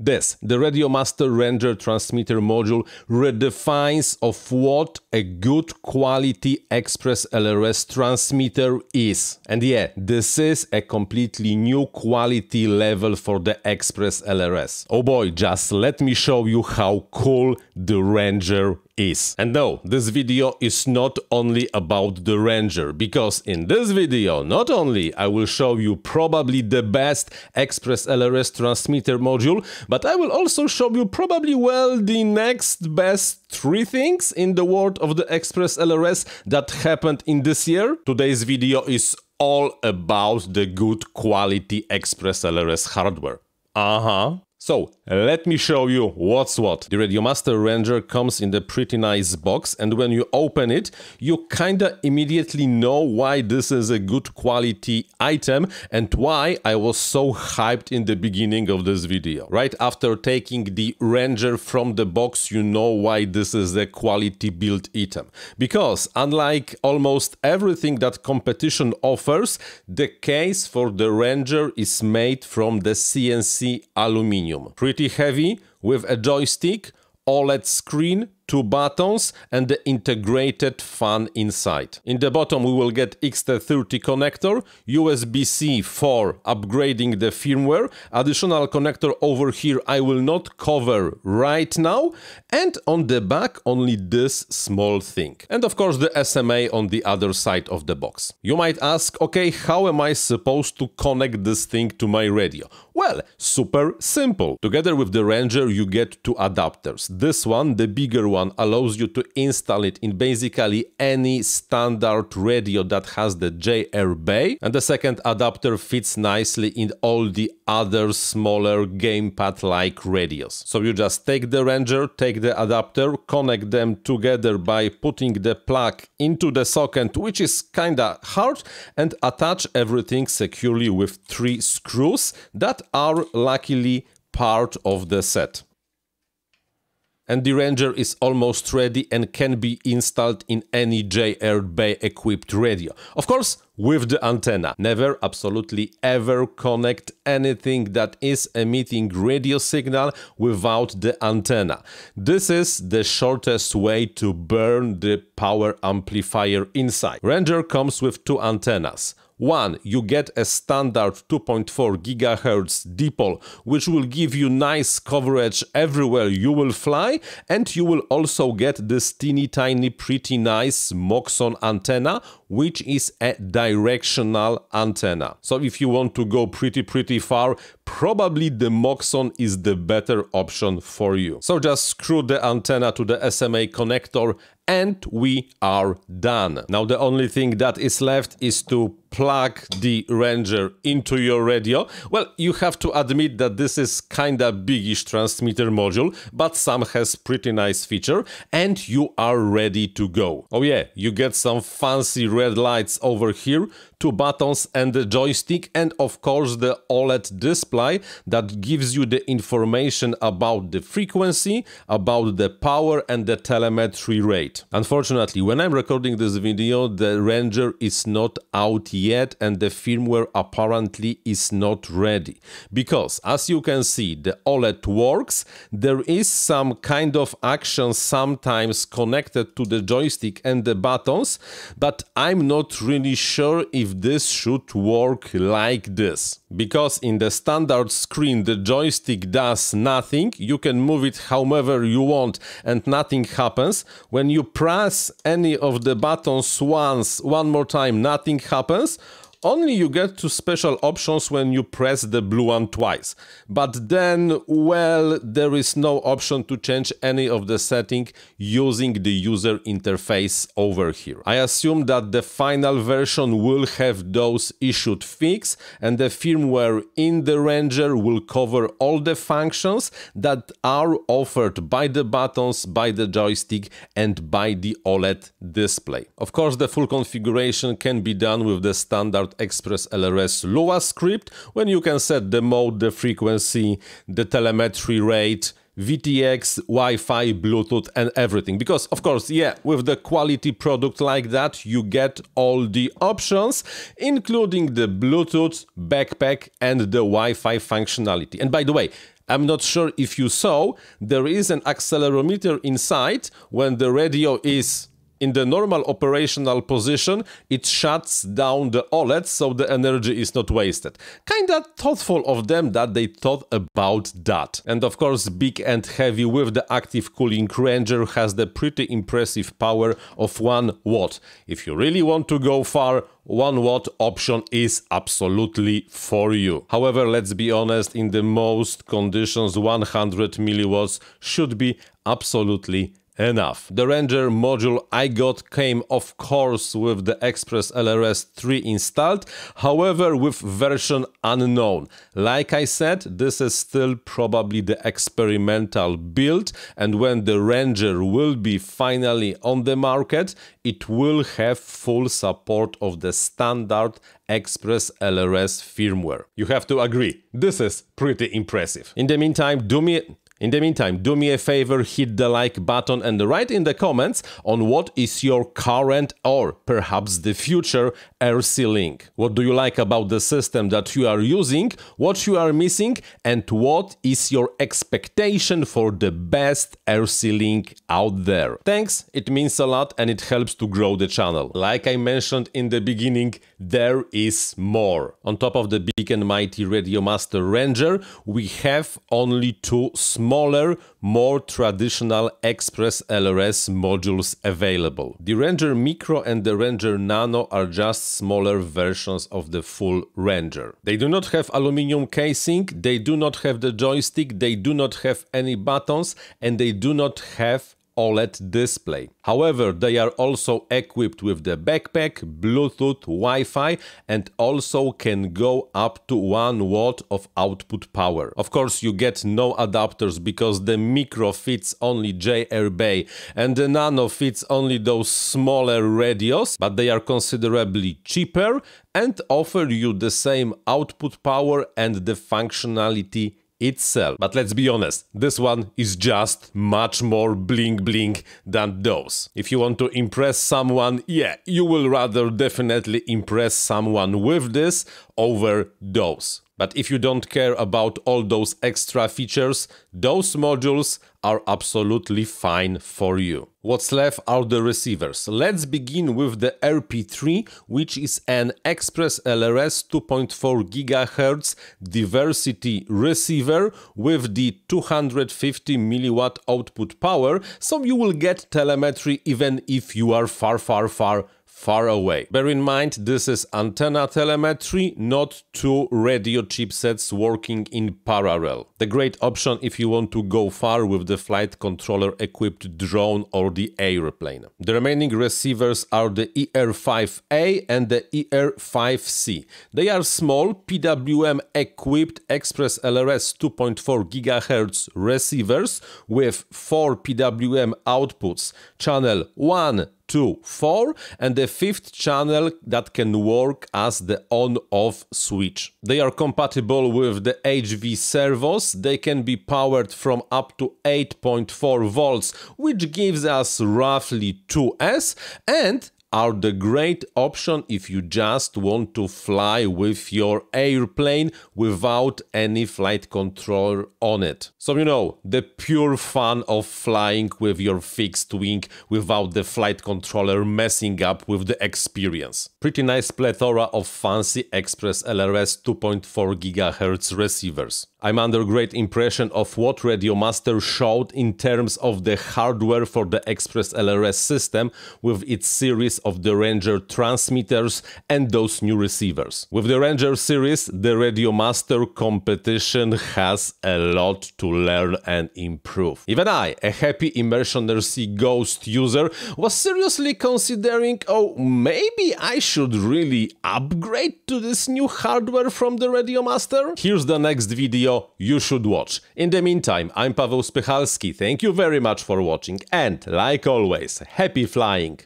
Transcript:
This, the Radio Master Ranger transmitter module, redefines of what a good quality Express LRS transmitter is. And yeah, this is a completely new quality level for the Express LRS. Oh boy, just let me show you how cool the Ranger is. And no, this video is not only about the Ranger, because in this video, not only I will show you probably the best Express LRS transmitter module, but I will also show you probably well the next best three things in the world of the Express LRS that happened in this year. Today's video is all about the good quality Express LRS hardware. Uh-huh. So, let me show you what's what. The Radiomaster Ranger comes in the pretty nice box and when you open it, you kinda immediately know why this is a good quality item and why I was so hyped in the beginning of this video. Right after taking the Ranger from the box, you know why this is a quality build item. Because unlike almost everything that competition offers, the case for the Ranger is made from the CNC aluminium premium. Pretty heavy with a joystick, OLED screen, two buttons and the integrated fan inside. In the bottom we will get XT30 connector, USB-C for upgrading the firmware, additional connector over here I will not cover right now, and on the back only this small thing. And of course the SMA on the other side of the box. You might ask, okay, how am I supposed to connect this thing to my radio? Well, super simple. Together with the Ranger you get two adapters. This one, the bigger one allows you to install it in basically any standard radio that has the JR Bay and the second adapter fits nicely in all the other smaller gamepad like radios. So you just take the Ranger, take the adapter, connect them together by putting the plug into the socket which is kinda hard and attach everything securely with three screws that are luckily part of the set and the Ranger is almost ready and can be installed in any JR Bay equipped radio. Of course, with the antenna. Never, absolutely ever connect anything that is emitting radio signal without the antenna. This is the shortest way to burn the power amplifier inside. Ranger comes with two antennas. One, you get a standard 2.4 GHz dipole, which will give you nice coverage everywhere you will fly, and you will also get this teeny tiny pretty nice Moxon antenna, which is a directional antenna. So if you want to go pretty pretty far, probably the Moxon is the better option for you. So just screw the antenna to the SMA connector and we are done. Now the only thing that is left is to plug the Ranger into your radio. Well, you have to admit that this is kinda biggish transmitter module, but some has pretty nice feature and you are ready to go. Oh yeah, you get some fancy red lights over here two buttons and the joystick and of course the OLED display that gives you the information about the frequency, about the power and the telemetry rate. Unfortunately, when I'm recording this video, the Ranger is not out yet and the firmware apparently is not ready. Because as you can see, the OLED works, there is some kind of action sometimes connected to the joystick and the buttons, but I'm not really sure if this should work like this. Because in the standard screen the joystick does nothing, you can move it however you want and nothing happens. When you press any of the buttons once, one more time, nothing happens. Only you get to special options when you press the blue one twice. But then, well, there is no option to change any of the setting using the user interface over here. I assume that the final version will have those issued fixed and the firmware in the Ranger will cover all the functions that are offered by the buttons, by the joystick and by the OLED display. Of course, the full configuration can be done with the standard Express LRS Lua script when you can set the mode, the frequency, the telemetry rate, VTX, Wi-Fi, Bluetooth and everything. Because of course, yeah, with the quality product like that, you get all the options, including the Bluetooth, backpack and the Wi-Fi functionality. And by the way, I'm not sure if you saw, there is an accelerometer inside when the radio is in the normal operational position, it shuts down the OLED so the energy is not wasted. Kinda thoughtful of them that they thought about that. And of course, big and heavy with the active cooling Ranger has the pretty impressive power of 1 watt. If you really want to go far, 1 watt option is absolutely for you. However, let's be honest, in the most conditions 100 milliwatts should be absolutely enough. The Ranger module I got came of course with the Express LRS 3 installed, however with version unknown. Like I said, this is still probably the experimental build and when the Ranger will be finally on the market, it will have full support of the standard Express LRS firmware. You have to agree, this is pretty impressive. In the meantime, do me in the meantime, do me a favor, hit the like button and write in the comments on what is your current or perhaps the future RC Link. What do you like about the system that you are using, what you are missing and what is your expectation for the best RC Link out there. Thanks, it means a lot and it helps to grow the channel. Like I mentioned in the beginning, there is more. On top of the big and mighty Radio Master Ranger, we have only two smaller, more traditional Express LRS modules available. The Ranger Micro and the Ranger Nano are just smaller versions of the full Ranger. They do not have aluminum casing, they do not have the joystick, they do not have any buttons and they do not have OLED display. However, they are also equipped with the backpack, Bluetooth, Wi-Fi and also can go up to 1 watt of output power. Of course, you get no adapters because the Micro fits only JR Bay and the Nano fits only those smaller radios, but they are considerably cheaper and offer you the same output power and the functionality itself. But let's be honest, this one is just much more bling bling than those. If you want to impress someone, yeah, you will rather definitely impress someone with this over those. But if you don't care about all those extra features, those modules are absolutely fine for you. What's left are the receivers. Let's begin with the RP3, which is an Express LRS 2.4 GHz diversity receiver with the 250 milliwatt output power, so you will get telemetry even if you are far far far far away. Bear in mind, this is antenna telemetry, not two radio chipsets working in parallel. The great option if you want to go far with the flight controller equipped drone or the airplane. The remaining receivers are the ER5A and the ER5C. They are small PWM equipped Express LRS 2.4 GHz receivers with 4 PWM outputs, channel 1, 2, 4 and the fifth channel that can work as the on-off switch. They are compatible with the HV servos, they can be powered from up to 8.4 volts, which gives us roughly 2S and are the great option if you just want to fly with your airplane without any flight controller on it. So you know, the pure fun of flying with your fixed wing without the flight controller messing up with the experience. Pretty nice plethora of fancy Express LRS 2.4 GHz receivers. I'm under great impression of what Radiomaster showed in terms of the hardware for the Express LRS system with its series of the Ranger transmitters and those new receivers. With the Ranger series, the Radiomaster competition has a lot to learn and improve. Even I, a happy Immersion RC Ghost user, was seriously considering, oh, maybe I should really upgrade to this new hardware from the Radiomaster? Here's the next video you should watch. In the meantime, I'm Paweł Spychalski, thank you very much for watching and, like always, happy flying!